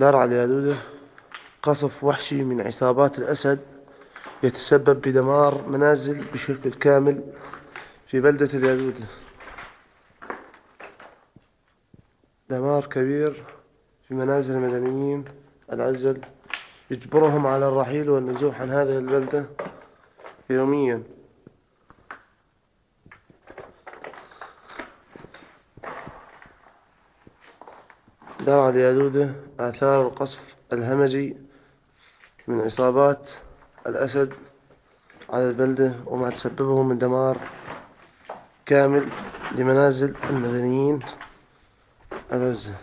دار على اليالودة قصف وحشي من عصابات الأسد يتسبب بدمار منازل بشكل كامل في بلدة اليالودة دمار كبير في منازل المدنيين العزل يجبرهم على الرحيل والنزوح عن هذه البلدة يوميا. دار على اليالودة آثار القصف الهمجي من عصابات الأسد على البلدة وما تسببه من دمار كامل لمنازل المدنيين العزة.